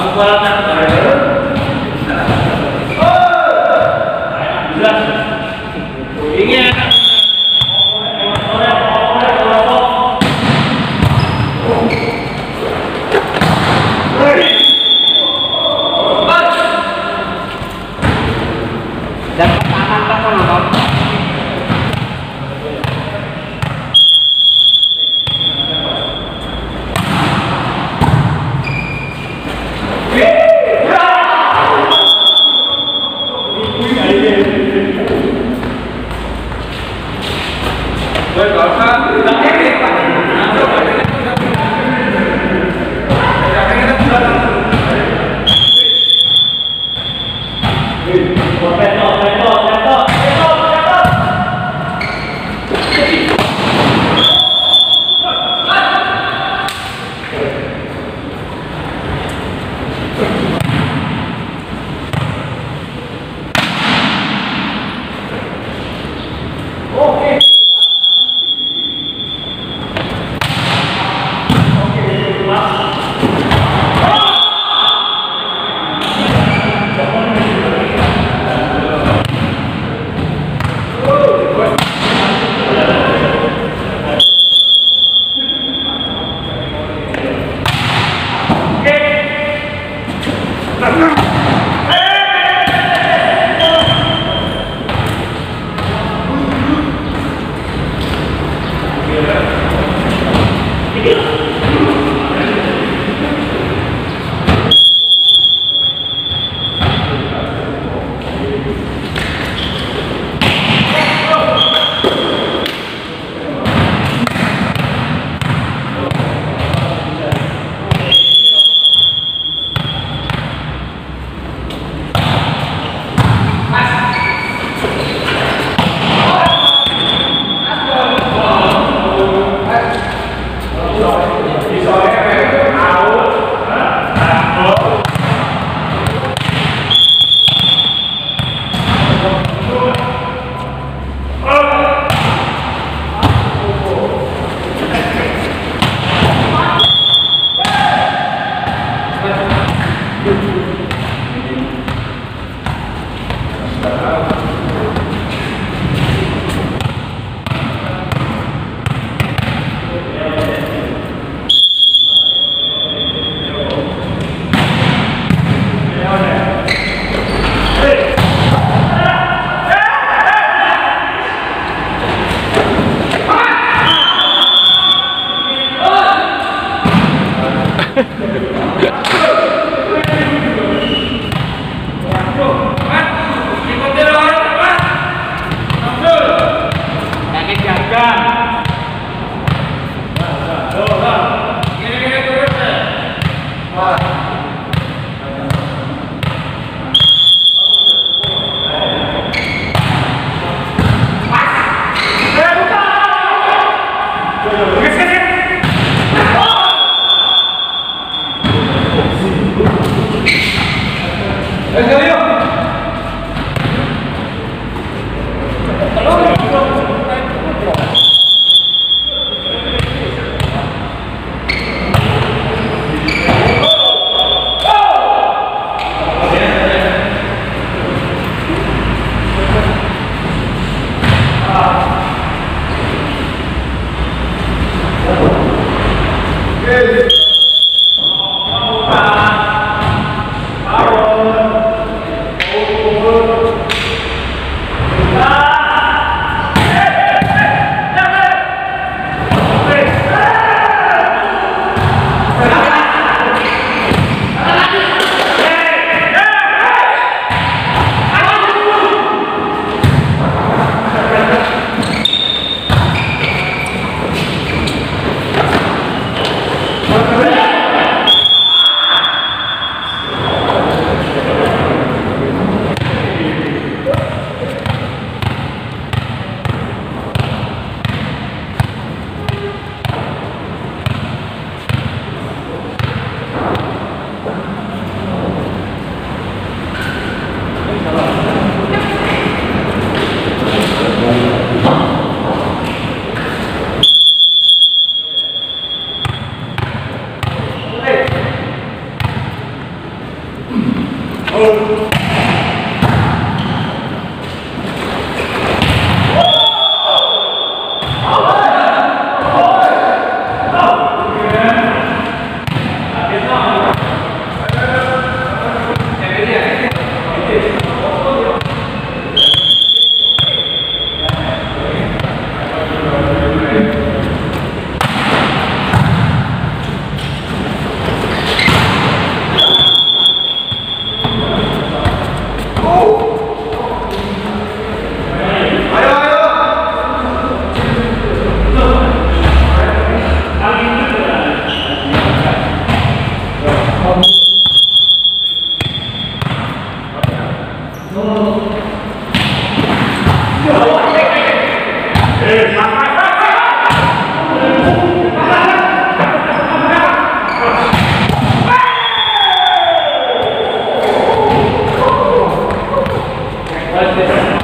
Al-Quran ใ Gracias.